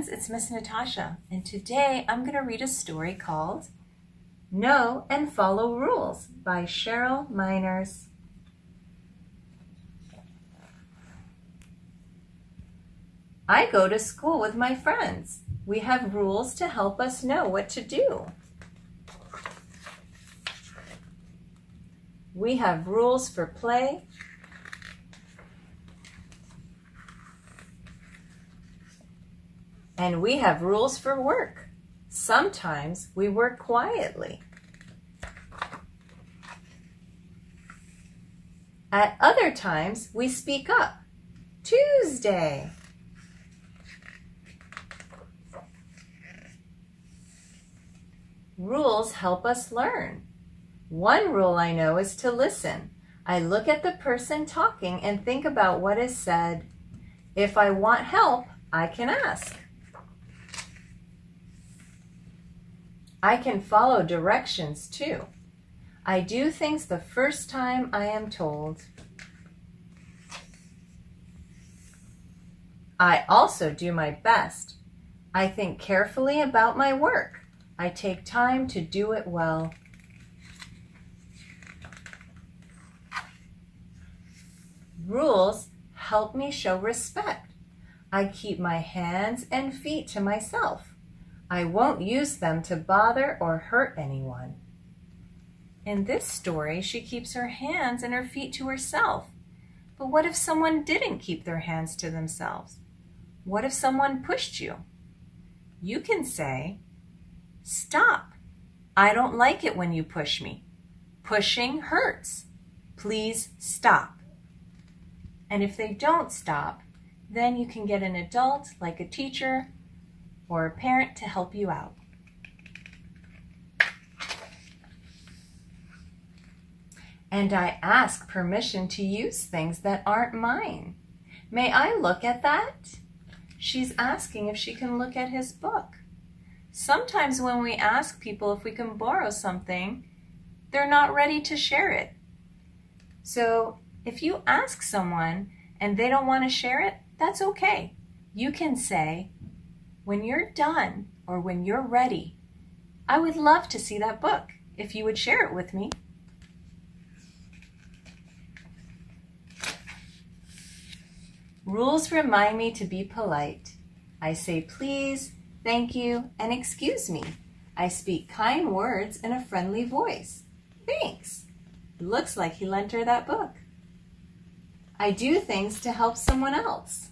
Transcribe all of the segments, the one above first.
friends, it's Miss Natasha, and today I'm going to read a story called Know and Follow Rules by Cheryl Meiners. I go to school with my friends. We have rules to help us know what to do. We have rules for play, And we have rules for work. Sometimes we work quietly. At other times, we speak up. Tuesday. Rules help us learn. One rule I know is to listen. I look at the person talking and think about what is said. If I want help, I can ask. I can follow directions too. I do things the first time I am told. I also do my best. I think carefully about my work. I take time to do it well. Rules help me show respect. I keep my hands and feet to myself. I won't use them to bother or hurt anyone. In this story, she keeps her hands and her feet to herself. But what if someone didn't keep their hands to themselves? What if someone pushed you? You can say, Stop. I don't like it when you push me. Pushing hurts. Please stop. And if they don't stop, then you can get an adult, like a teacher, or a parent to help you out. And I ask permission to use things that aren't mine. May I look at that? She's asking if she can look at his book. Sometimes when we ask people if we can borrow something, they're not ready to share it. So if you ask someone and they don't want to share it, that's okay. You can say, when you're done or when you're ready, I would love to see that book if you would share it with me. Rules remind me to be polite. I say please, thank you, and excuse me. I speak kind words in a friendly voice. Thanks. Looks like he lent her that book. I do things to help someone else.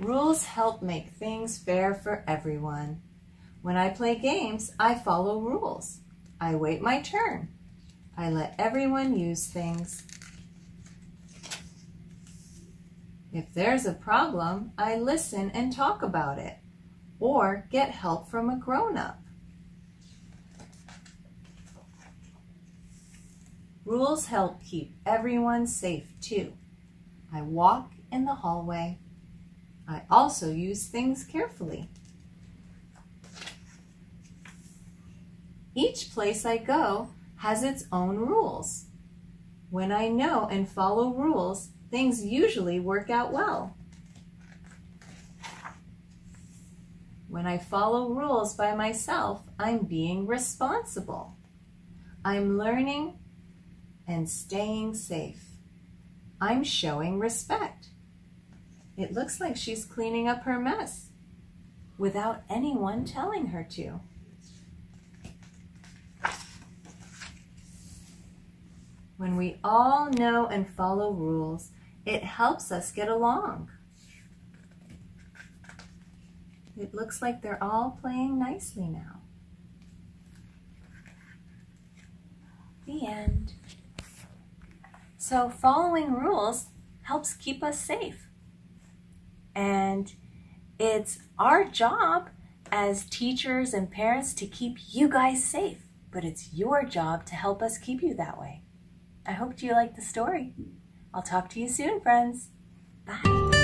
Rules help make things fair for everyone. When I play games, I follow rules. I wait my turn. I let everyone use things. If there's a problem, I listen and talk about it or get help from a grown-up. Rules help keep everyone safe too. I walk in the hallway I also use things carefully. Each place I go has its own rules. When I know and follow rules, things usually work out well. When I follow rules by myself, I'm being responsible. I'm learning and staying safe. I'm showing respect. It looks like she's cleaning up her mess without anyone telling her to. When we all know and follow rules, it helps us get along. It looks like they're all playing nicely now. The end. So following rules helps keep us safe. And it's our job as teachers and parents to keep you guys safe, but it's your job to help us keep you that way. I hope you liked the story. I'll talk to you soon, friends. Bye.